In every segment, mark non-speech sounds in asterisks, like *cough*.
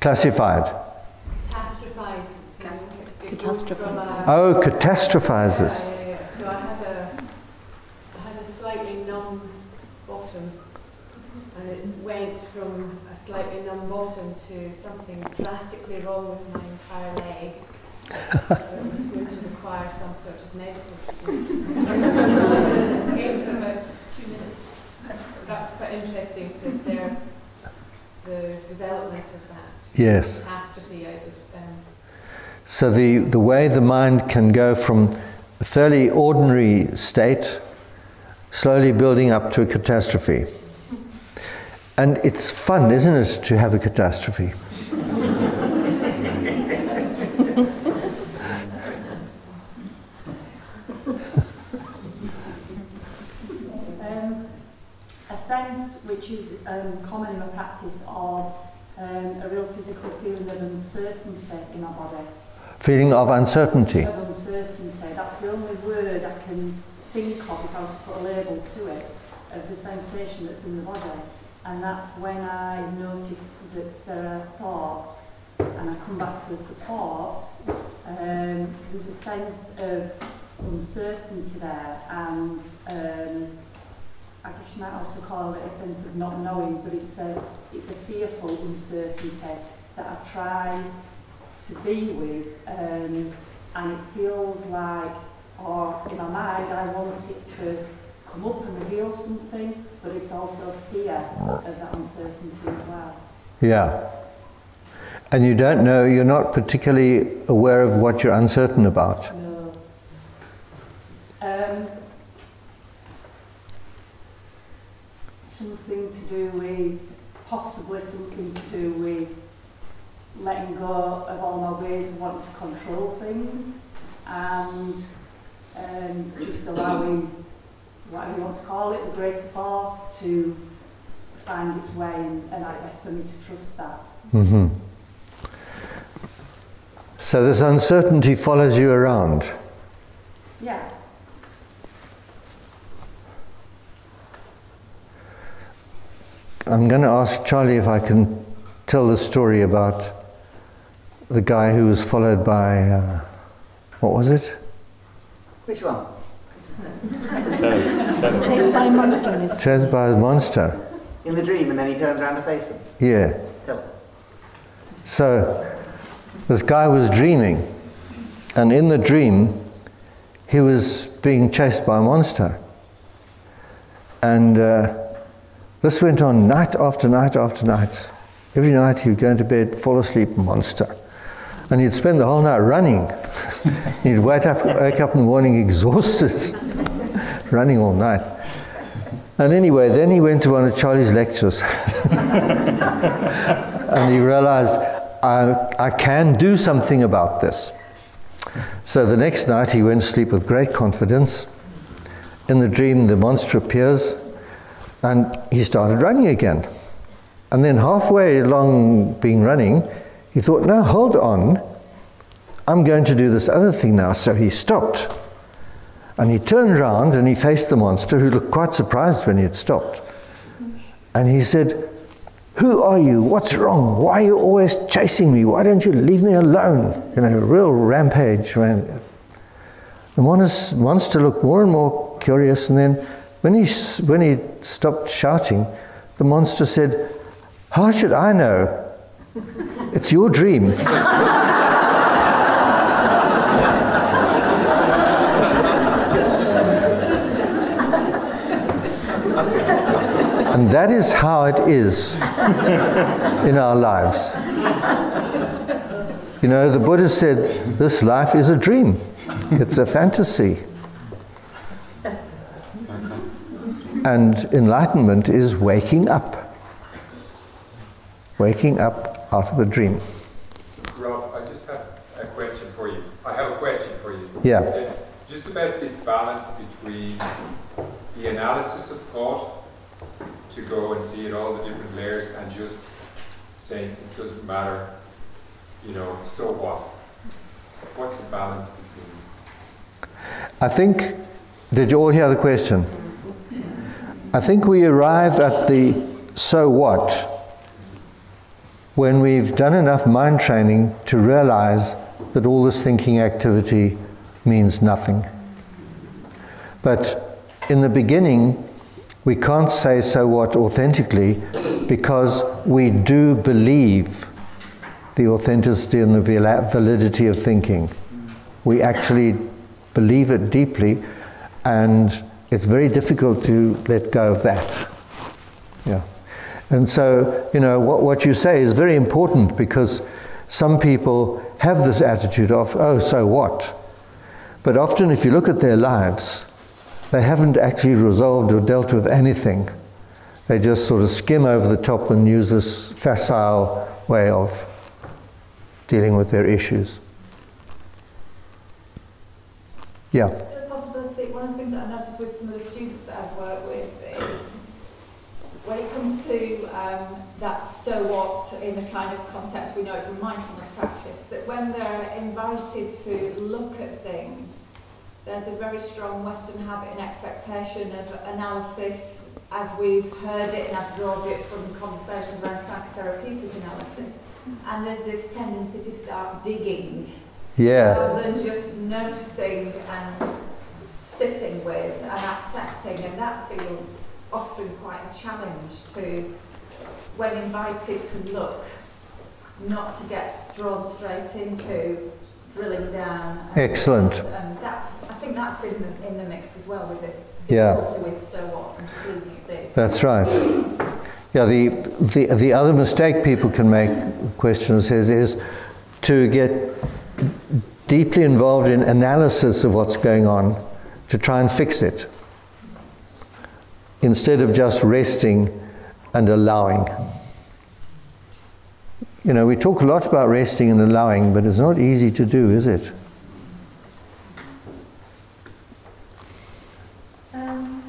Classified. Catastrophizes. you know, it- it goes Catastrophizes. Oh, catastrophizes. Yeah, yeah, yeah. So I had a, I had a slightly numb bottom, and it went from a slightly numb bottom to something drastically wrong with my entire leg. that was going to require some sort of medical treatment. in the space of about two minutes. So that was quite interesting to observe the development of that Yes. catastrophe out of um, So the, the way the mind can go from a fairly ordinary state, slowly building up to a catastrophe. *laughs* And it's fun, isn't it, to have a catastrophe? *laughs* Um, a sense which is um, common in my practice of um, a real physical feeling of uncertainty in our body. Feeling of uncertainty? Of uncertainty. That's the only word I can think of if I was to put a label to it, of the sensation that's in the body. And that's when I notice that there are thoughts and I come back to the support, um, there's a sense of uncertainty there and um, I guess you might also call it a sense of not knowing, but it's a, it's a fearful uncertainty that I try to be with um, and it feels like, or in my mind, I want it to come up and reveal something, but it's also fear of that uncertainty as well. Yeah. And you don't know, you're not particularly aware of what you're uncertain about. No. Um, something to do with, possibly something to do with letting go of all my ways of wanting to control things and um, just allowing, whatever you want to call it, the greater force to find its way and, and I guess for me to trust that. hmm So this uncertainty follows you around. Yeah. I'm going to ask Charlie if I can tell the story about the guy who was followed by, uh, what was it? Which one? Chased by a monster in Chased by a monster. In the dream, and then he turns around to face him. Yeah. Tell. So this guy was dreaming, and in the dream, he was being chased by a monster. And uh, this went on night after night after night. Every night he would go into bed, fall asleep, monster. And he'd spend the whole night running. *laughs* he'd wake up, wake up in the morning exhausted, *laughs* running all night. And anyway, then he went to one of Charlie's lectures. *laughs* and he realized, I, I can do something about this. So the next night he went to sleep with great confidence. In the dream, the monster appears and he started running again. And then halfway along being running, he thought, no, hold on. I'm going to do this other thing now. So he stopped. And he turned around and he faced the monster, who looked quite surprised when he had stopped. And he said, Who are you? What's wrong? Why are you always chasing me? Why don't you leave me alone? You know, a real rampage. The monster looked more and more curious, and then when he, when he stopped shouting, the monster said, How should I know? It's your dream. And that is how it is in our lives. You know, the Buddha said, this life is a dream, it's a fantasy. And enlightenment is waking up. Waking up out of a dream. Rob, I just have a question for you. I have a question for you. Yeah. Uh, Just about this balance between the analysis of thought to go and see it all the different layers and just saying it doesn't matter, you know, so what? What's the balance between? I think, did you all hear the question? I think we arrive at the so what when we've done enough mind training to realize that all this thinking activity means nothing. But in the beginning, we can't say so what authentically because we do believe the authenticity and the validity of thinking. We actually believe it deeply, and it's very difficult to let go of that. Yeah. And so, you know, what, what you say is very important because some people have this attitude of, oh, so what? But often, if you look at their lives, they haven't actually resolved or dealt with anything. They just sort of skim over the top and use this facile way of dealing with their issues. Yeah. The possibility, one of the things that I noticed with some of the students that I've worked with is when it comes to um, that so what in the kind of context we know from mindfulness practice, that when they're invited to look at things, there's a very strong Western habit and expectation of analysis as we've heard it and absorbed it from conversations around psychotherapeutic analysis. And there's this tendency to start digging yeah. rather than just noticing and sitting with and accepting, and that feels often quite a challenge to, when invited to look, not to get drawn straight into drilling down. And, Excellent. And that's, I think that's in the, in the mix as well with this yeah. difficulty with so what and just leaving it. That's right. Yeah, the, the, the other mistake people can make, the questions is, is to get deeply involved in analysis of what's going on to try and fix it instead of just resting and allowing. You know, we talk a lot about resting and allowing, but it's not easy to do, is it? Um,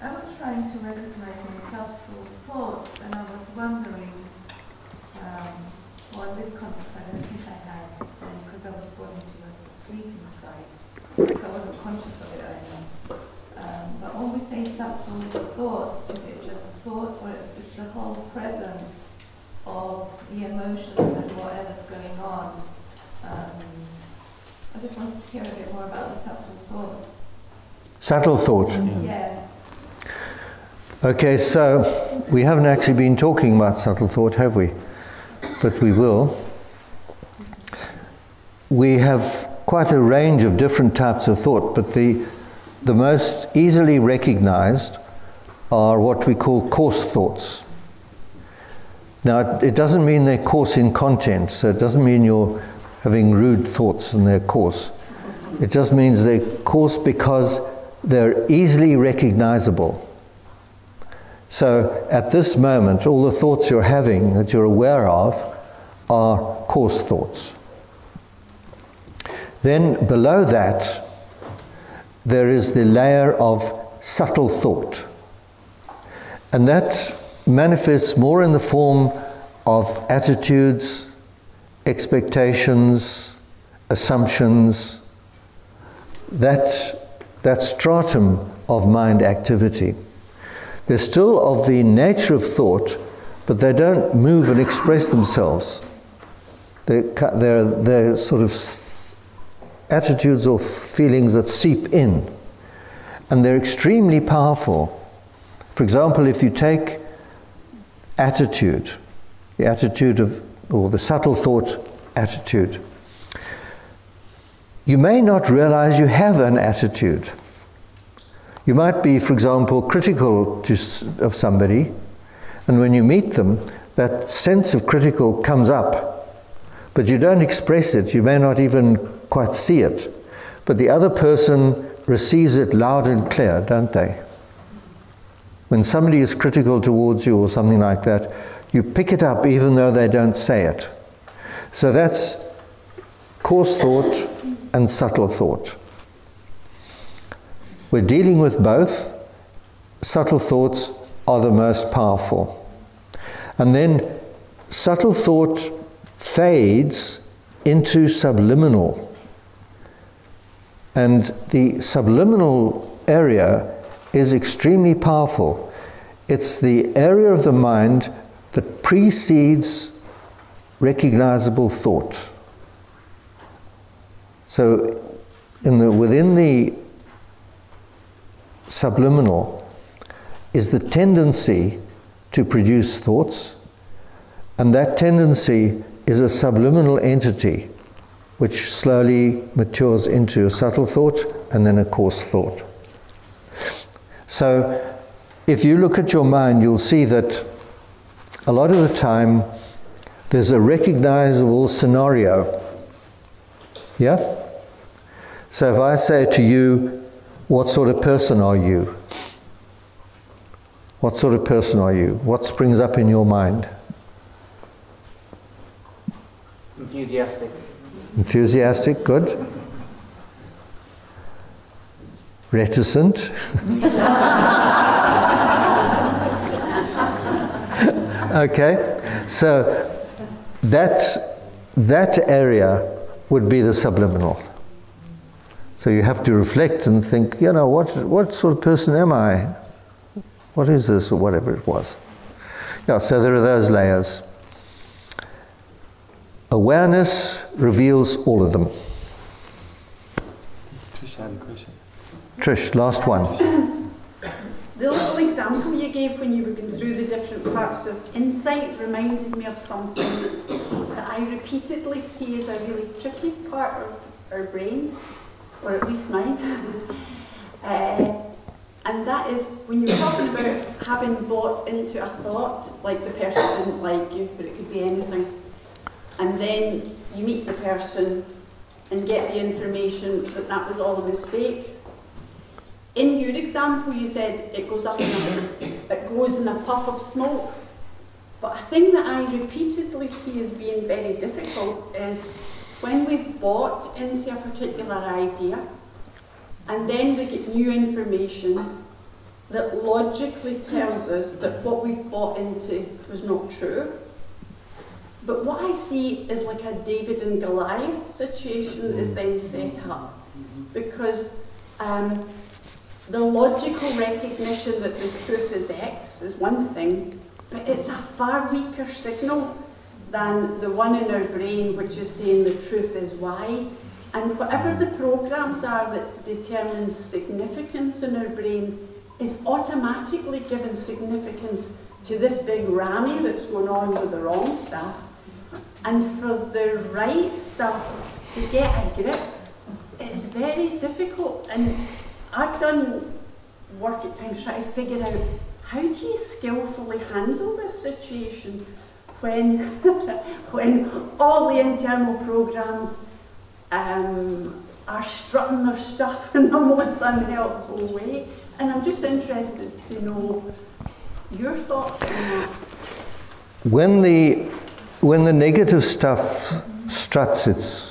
I was trying to recognize myself through thoughts, and I was wondering, um, well, in this context, I don't think I had, um, because I was born into a sleeping state, so I wasn't conscious of it anymore. Um, but when we say subtle thoughts, is it just thoughts, or is it the whole presence of the emotions and whatever's going on? Um, I just wanted to hear a bit more about the subtle thoughts. Subtle thought. Yeah. Okay, so we haven't actually been talking about subtle thought, have we? But we will. We have quite a range of different types of thought, but the, the most easily recognized are what we call coarse thoughts. Now, it doesn't mean they're coarse in content, so it doesn't mean you're having rude thoughts in their course. It just means they're coarse because they're easily recognizable. So at this moment, all the thoughts you're having that you're aware of are coarse thoughts. Then below that, there is the layer of subtle thought. And that manifests more in the form of attitudes, expectations, assumptions, that, that stratum of mind activity. They're still of the nature of thought, but they don't move and express themselves. They're, they're, they're sort of attitudes or feelings that seep in, and they're extremely powerful. For example, if you take attitude, the attitude of, or the subtle thought attitude, you may not realize you have an attitude. You might be, for example, critical to, of somebody, and when you meet them, that sense of critical comes up, but you don't express it. You may not even quite see it, but the other person receives it loud and clear, don't they? When somebody is critical towards you or something like that, you pick it up even though they don't say it. So that's coarse thought and subtle thought. We're dealing with both. Subtle thoughts are the most powerful. And then subtle thought fades into subliminal. And the subliminal area is extremely powerful. It's the area of the mind that precedes recognizable thought. So, the, within the subliminal is the tendency to produce thoughts, and that tendency is a subliminal entity which slowly matures into a subtle thought and then a coarse thought. So, if you look at your mind, you'll see that a lot of the time there's a recognizable scenario. Yeah? So, if I say to you, What sort of person are you? What sort of person are you? What springs up in your mind? Enthusiastic. Enthusiastic, good. Reticent. *laughs* okay, so that, that area would be the subliminal. So you have to reflect and think, you know, what, what sort of person am I? What is this, or whatever it was. Yeah, so there are those layers. Awareness reveals all of them. Trish, I have a question. Trish, last one. The little example you gave when you were going through the different parts of insight reminded me of something that I repeatedly see as a really tricky part of our brains, or at least mine. *laughs* uh, and that is when you're talking about having bought into a thought, like the person didn't like you, but it could be anything, and then you meet the person and get the information that that was all a mistake. In your example, you said it goes up in a, it goes in a puff of smoke. But a thing that I repeatedly see as being very difficult is when we've bought into a particular idea and then we get new information that logically tells us that what we've bought into was not true. But what I see is like a David and Goliath situation is then set up. Because um, the logical recognition that the truth is X is one thing, but it's a far weaker signal than the one in our brain which is saying the truth is Y. And whatever the programs are that determine significance in our brain is automatically given significance to this big rammy that's going on with the wrong stuff. And for the right stuff to get a grip, it's very difficult. And I've done work at times trying to figure out how do you skillfully handle this situation when, *laughs* when all the internal programs um, are strutting their stuff in the most unhelpful way. And I'm just interested to know your thoughts on that. When the, when the negative stuff struts its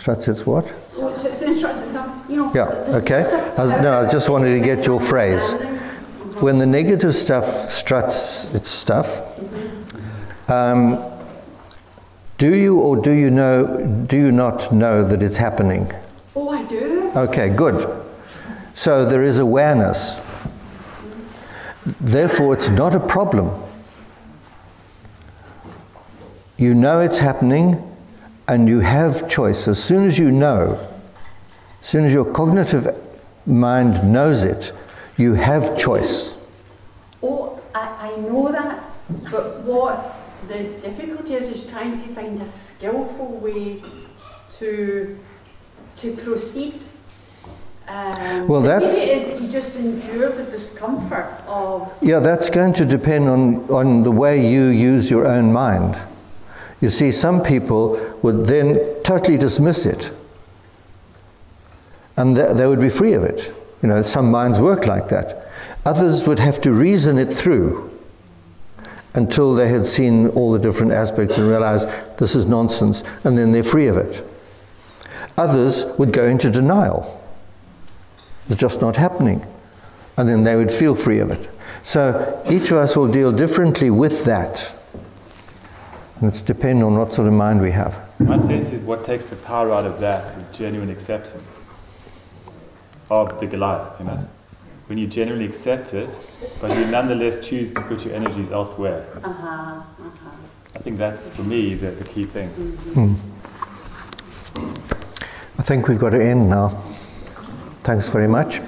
struts its what? So it's, it's instructions stuff, you know. Yeah, okay. I was, no, I just wanted to get your phrase. When the negative stuff struts its stuff, um, do you or do you know, do you not know that it's happening? Oh, I do. Okay, good. So there is awareness. Therefore, it's not a problem. You know it's happening and you have choice. As soon as you know, as soon as your cognitive mind knows it, you have choice. Oh, I, I know that, but what the difficulty is is trying to find a skillful way to to proceed. Um, Well, that's- it is that you just endure the discomfort of. Yeah, that's going to depend on, on the way you use your own mind. You see, some people would then totally dismiss it, and th- they would be free of it. You know, some minds work like that. Others would have to reason it through until they had seen all the different aspects and realized this is nonsense, and then they're free of it. Others would go into denial. It's just not happening. And then they would feel free of it. So each of us will deal differently with that. And it's dependent on what sort of mind we have. My sense is what takes the power out of that is genuine acceptance of the Goliath, you know. when you generally accept it, but you nonetheless choose to put your energies elsewhere. Uh-huh, uh-huh. I think that's, for me, the, the key thing. Hmm. I think we've got to end now. Thanks very much.